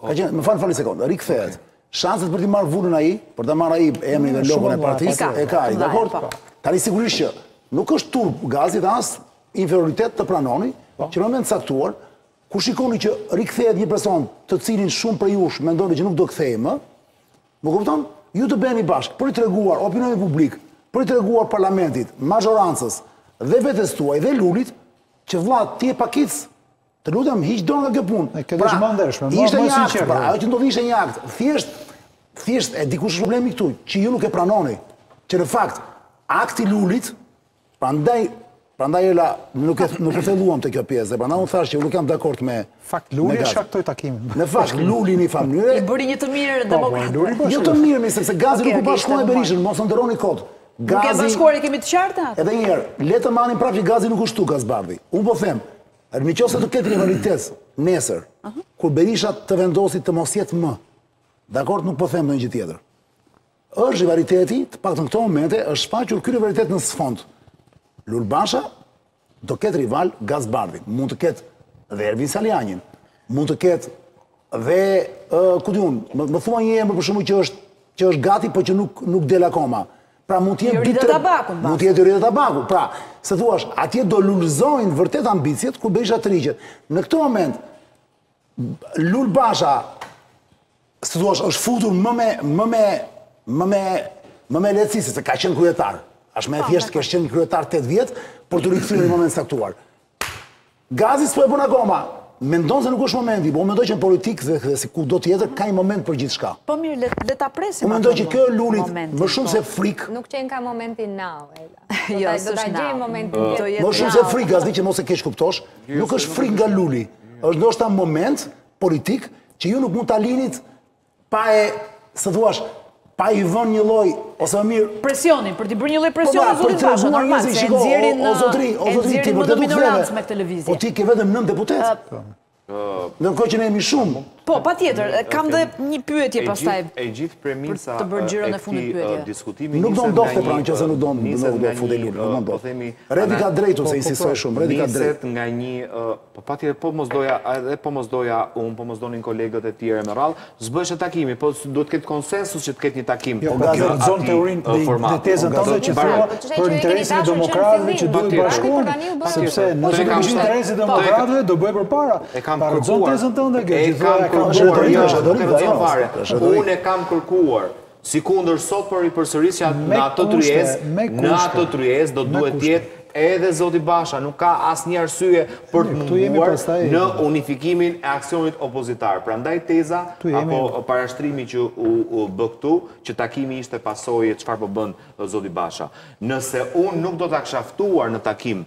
Ka qenë, më fal fal një sekondë, rikthehet. Shanset për t'i marrë vulën ai, për ta marrë ai emrin dhe logon e partisë, e ka ai, dakord? Po. Tani sigurisht që nuk është turp Gazi dhe as inferioritet të pranoni, po. që në moment të caktuar, kur shikoni që rikthehet një person të cilin shumë prej jush mendonit që nuk do kthehej më, më kupton? Ju të bëheni bashkë, për t'i treguar opinionit publik, për t'i treguar parlamentit, mazhorancës, dhe vetes tuaj, dhe Lulit, që vëlla ti je pakicë, Të lutem, hiq dorë nga kjo punë. E kjo pra, është më e ndershme, më ishte një akt, pra, ajo që ndodhi ishte një akt. Thjesht, thjesht, e di ku është problemi këtu, që ju nuk e pranoni. Që në fakt, akti i Lulit, prandaj, prandaj Ela, nuk e, nuk e thelluam te kjo pjesë, dhe prandaj unë thashë që unë nuk jam dakord me... Fakt, Luli e shkaktoi takimin. Në fakt, Luli në njëfarë mënyre... I bëri një të mirë po, demokratë. Po, po, jo të mirë, mi, sepse Gazi nuk u bashkua me Berishën, mos u ngatërroni kot. Gazi... Nuk e bashkuar e kemi të qartë atë. Edhe një herë, le ta marrim prapë që Gazi nuk është këtu, Gaz Bardhi. Unë po them, Në qoftë se do të ketë rivalitet nesër, kur Berisha të vendosë të mos jetë më. Dakord, nuk po them ndonjë gjë tjetër. Është rivaliteti, të paktën këto momente është shfaqur ky rivalitet në sfond. Lul Basha do ketë rival Gaz Bardhin, mund të ketë dhe Ervin Salianjin, mund të ketë dhe ku di unë, më, më thuaj një emër për shembull që është që është gati, por që nuk nuk del akoma. Pra mund të jetë Jorida Tabaku, mund të jetë Jorida Tabaku. Pra, si të thuash, atje do lulëzojnë vërtet ambiciet kur Berisha tërhiqet. Në këtë moment Lul Basha si të thuash, është futur më me më me më me më me lehtësi se ka qenë kryetar. Është më e po, thjeshtë të kesh qenë kryetar 8 vjet për t'u rikthyer në moment të caktuar. Gazi s'po e bën akoma. Mendon se nuk është momenti, po unë mendoj që në politikë dhe, dhe si kudo tjetër ka një moment për gjithçka. Po mirë, le, le ta presim. Unë mendoj që kjo e Lulit momentin, më shumë po. se frikë. Nuk qenka momenti now, Ela. Do jo, ta do ta gjejë momentin. Uh, uh, më shumë se frikë, Gazi që mos e keqkuptosh, nuk është frikë nga Luli. Është ndoshta moment politik që ju nuk mund ta linit pa e, si të thuash, pa i vënë një lloj, ose më mirë... Presionin, për t'i bërë një lloj po presionin, po, për të rëzuar normal, se e nxjerrin në... O zotëri, o zotëri, ti për të të feve, me këtë lëvizje. Po ti ke vetëm nëntë deputetë. Në kohë që ne jemi shumë. Po, patjetër, kam dhe një pyetje pastaj. E gjithë premisa e këtij diskutimi... Nuk do ndodhte, pra në qoftë se nuk do ndodhte, nuk do ndodhte, nuk do ndodhte. Redi ka të drejtë, se insistoi shumë, Redi ka të drejtë. Niset nga një Po patjetër, po mos doja edhe po mos doja unë, po mos donin kolegët e tjerë e me radhë, s'bëhej takimi, po duhet të ketë konsensus që të ketë një takim jo, po, në atij format. Dhe tezën tënde që thua për interesin e demokratëve që duhet të bashkohen, sepse nëse do kishin interes të demokratëve do bëhej përpara. E kam kërkuar tezën tënde që thua e kam kërkuar, jo, nuk e kam fare. Unë e kam kërkuar Sikundër sot, po e ripërsëris, në atë tryezë, në atë tryezë do duhet të jetë edhe zoti Basha, nuk ka asnjë arsye për të munguar në unifikimin e aksionit opozitar. Prandaj teza apo parashtrimi që u bë këtu, që takimi ishte pasojë e çfarë po bën zoti Basha. Nëse unë nuk do ta kisha ftuar në takim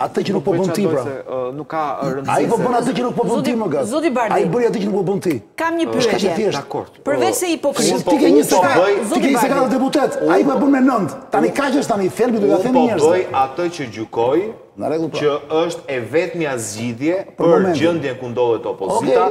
Atë që nuk po bën ti pra. Nuk ka rëndësi. Ai po bën atë që nuk po bën ti me gaz. Zoti Bardhi. Ai bëri atë që nuk po bën ti. Kam një pyetje. Dakor. Përveç se hipokritë. Ti ke një sekond. Zoti Bardhi. Ti ke sa deputetë. Ai po e bën me nëntë. Tani kaq është tani thelbi do ta themi njerëz. Po bëj atë që gjykoj. Në rregull pra. Që është e vetmja zgjidhje për gjendjen ku ndodhet opozita.